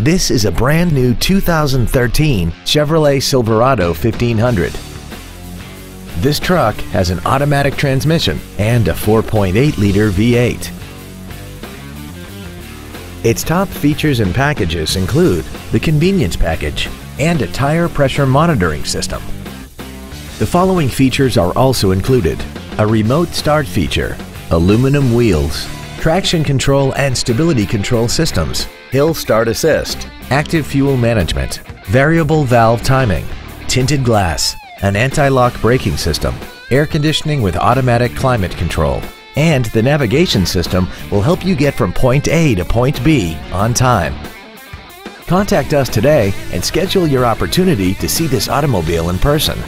This is a brand new 2013 Chevrolet Silverado 1500. This truck has an automatic transmission and a 4.8-liter V8. Its top features and packages include the convenience package and a tire pressure monitoring system. The following features are also included. A remote start feature, aluminum wheels, traction control and stability control systems, hill start assist, active fuel management, variable valve timing, tinted glass, an anti-lock braking system, air conditioning with automatic climate control, and the navigation system will help you get from point A to point B on time. Contact us today and schedule your opportunity to see this automobile in person.